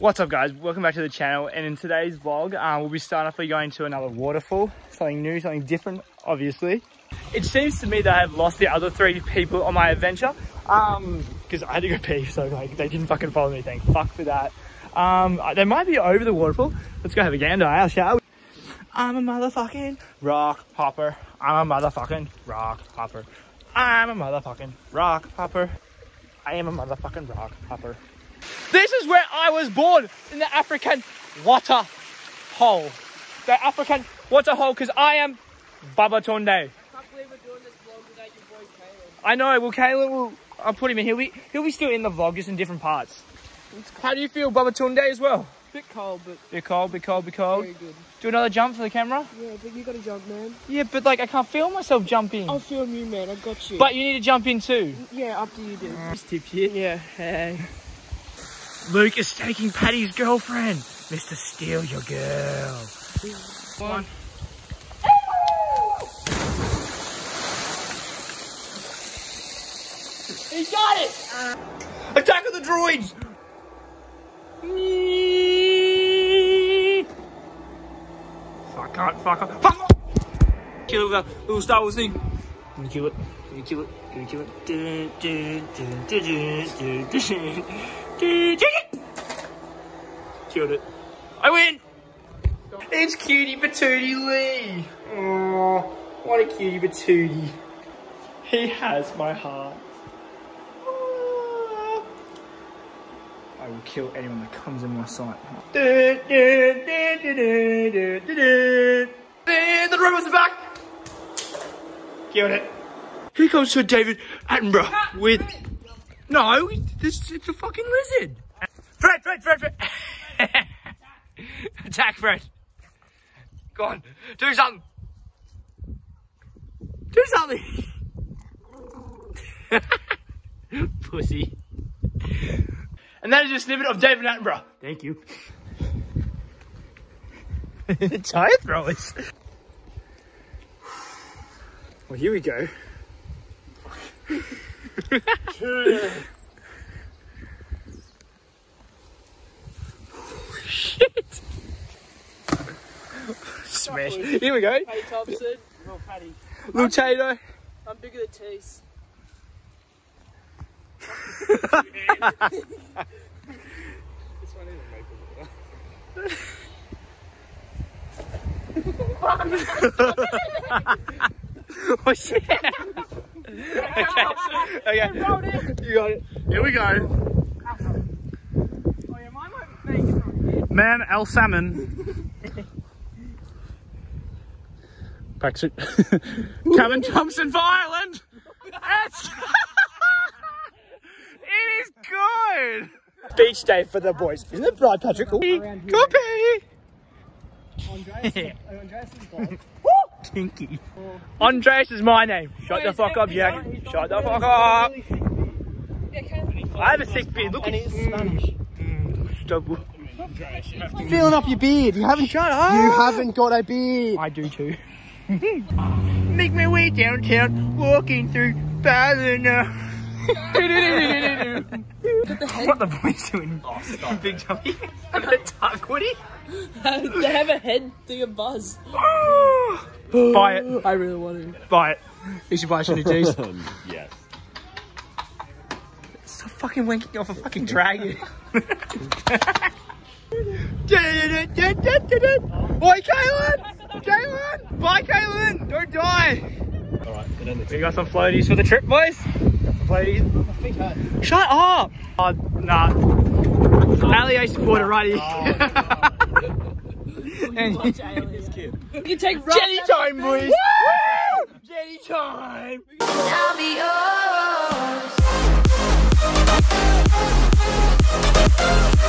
What's up guys, welcome back to the channel and in today's vlog uh, we'll be starting off by going to another waterfall, something new, something different obviously. It seems to me that I have lost the other three people on my adventure um, because I had to go pee so like they didn't fucking follow me, thank fuck for that. Um, they might be over the waterfall, let's go have a gander, eh, shall we? I'm a motherfucking rock hopper, I'm a motherfucking rock hopper, I'm a motherfucking rock hopper, I am a motherfucking rock hopper. This is where I was born, in the African water hole. The African water hole, because I am Baba Tunde. can't believe we're doing this vlog without your boy Caleb. I know, well, Caleb will, I'll put him in. He'll be, he'll be still in the vlog, just in different parts. How do you feel, Baba Tunde, as well? Bit cold, but Bit cold, bit cold, bit cold. very good. Do another jump for the camera? Yeah, but you gotta jump, man. Yeah, but like, I can't feel myself jumping. I'll film you, man. I got you. But you need to jump in too. yeah, after you do. Just tip here. Yeah. Hey. Luke is taking Paddy's girlfriend. Mr. Steal your girl. One. He got it! Attack of the droids! Fuck, can't, fuck, fuck, fuck! Kill it with a little Star Wars thing. Can you kill it? Can you kill it? Can you kill it? Killed it. I win! It's Cutie Patootie Lee! Oh, what a cutie patootie. He has my heart. Aw. I will kill anyone that comes in my sight. The robots are back! Killed it. Here comes Sir David Attenborough with... No, this it's a fucking lizard. Fred, Fred, Fred, Fred. Attack Fred. Go on, do something. Do something. Pussy. And that is a snippet of David Attenborough. Thank you. Tire throwers. Well, here we go. Shit. Smash. Here we go. Hey, Thompson. Well, Paddy. Little Tato. I'm bigger than Ties. oh shit. Okay. okay. You got it. Here we go. Oh, yeah, mine might make it from here. Man El Salmon. Packs it. Kevin Thompson for Ireland. It's it is good. Beach day for the boys. Isn't it bright, Patrick? Copy. Andreas, Andreas is gold. Kinky. Andreas is my name. Shut the fuck up, Jack. Shut the fuck up. I have a thick beard. Look at he's Spanish. Stop. Filling up your beard. You haven't Shut up. You haven't got a beard. I do too. Make my way downtown, walking through Ballina. What the boys doing? Oh, stop Big Johnny. I got a Woody. they have a head thing of buzz. Buy it. I really want to. Buy it. You should buy Shiny D's. yes. Stop fucking wanking off a fucking dragon. Oi, Caelan! Caelan! Bye, Caelan! Don't die! Alright, get in We got some floaties for the trip, boys. Floaties. My feet hurt. Shut up! Oh, nah. Ali used to put it right here. Oh, and You can take Jenny time, boys! Woo! Jenny time! I'll be yours.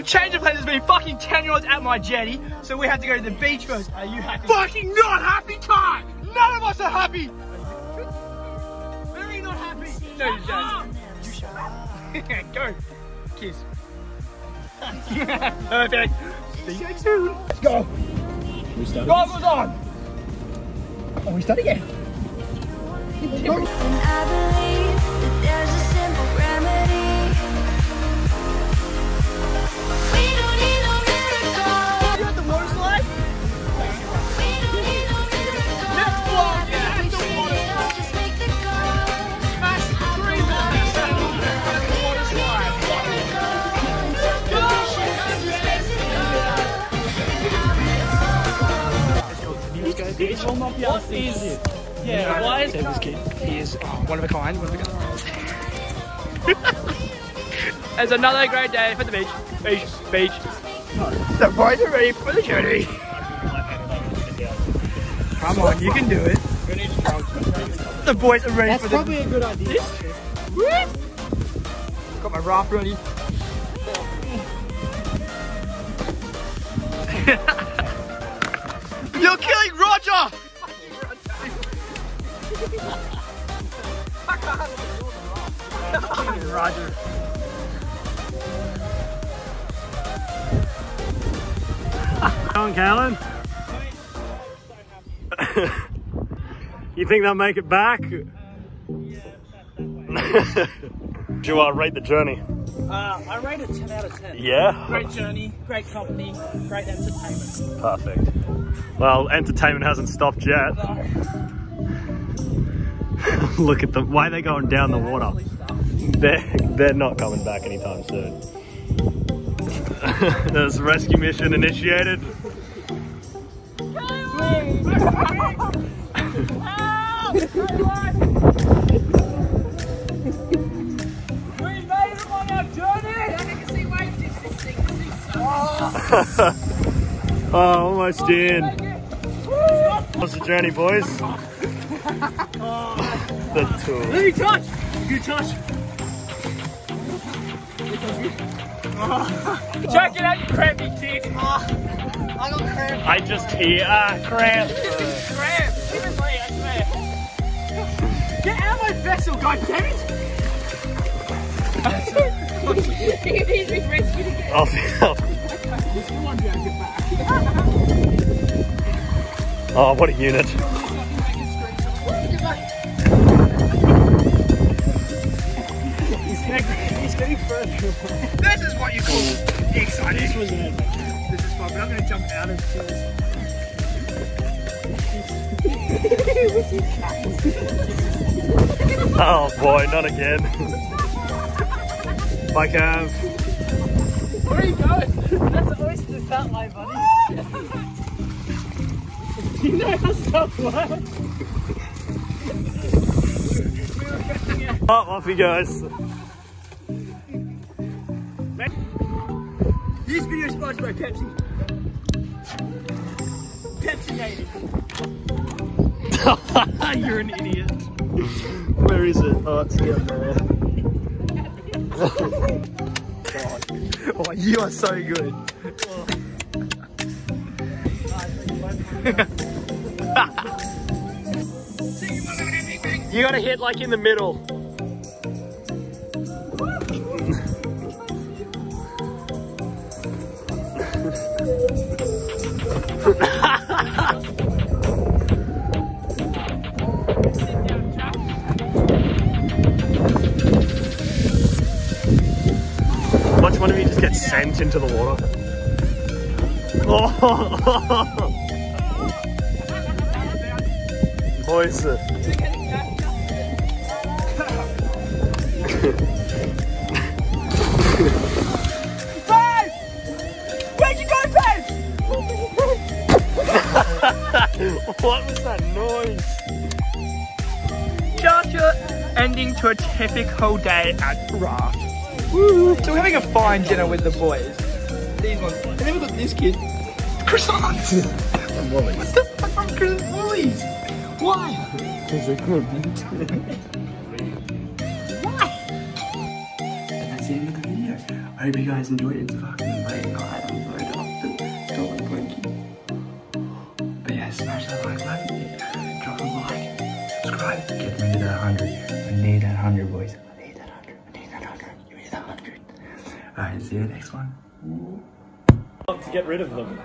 Well, change of plans has been fucking 10 year olds at my jetty, so we have to go to the beach first. Are you happy? Fucking not happy time! None of us are happy! Very not happy! No, you don't. You shut up. go. Kiss. Perfect. See you next soon. Let's go. Goggles on! Oh, we start again. What is? Yeah, why is this kid? He is oh, one of a kind. One of a kind. it's another great day for the beach. Beach, beach. The boys are ready for the journey. Come on, you can do it. The boys are ready That's for the That's probably a good idea. Got my raft ready. You're killing Roger! Roger. on, Callan? you think they'll make it back? Do you uh, rate the journey? Uh, I rate it 10 out of 10. Yeah? Great journey, great company, great entertainment. Perfect. Well, entertainment hasn't stopped yet. Look at them. Why are they going down the water? They're, they're not coming back anytime soon. There's a rescue mission initiated. Oh, almost in. What's the journey, boys? the tour. Let me touch! You touch! Check it out, you crampy kid! I got cramp. I just hear ah cramp. Cramp! Even me, I swear. Get out of my vessel, god damn it! I'll, I'll- Oh, what a unit. This is what you call exciting. This was an This is fun, but I'm gonna jump out of this. Oh boy, not again. Bye, Cav. Where are you going? That's the oyster felt like, buddy. you know how stuff works. Oh, off he goes. This video is sponsored by Pepsi. Pepsi native. You're an idiot. Where is it? Oh, it's down there. Oh, you are so good. You gotta hit like in the middle. Get sent into the water. Oh! Uh, Babe! Where'd you go, babe? what was that noise? Joshua ending to a typical day at Raft. Woo! So we're having a fine dinner with the boys. These ones. And then we've got this kid. Croissants! What the fuck from Chris Woolies? Why? Because they're good. And that's the end of the video. I hope you guys enjoyed it. It's fucking late night. I'm sorry to stop the blinky. But yeah, smash that like button. Drop a like. Subscribe. Get me to that 100. I need that 100, boys. I need that 100. I need that 100. Give me that 100. Alright, see you next one. To get rid of them.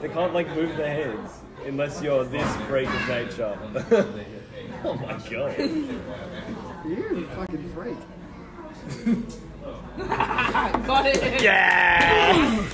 They can't like move their heads unless you're this freak of nature. oh my god. You're a fucking freak. Got it. Yeah!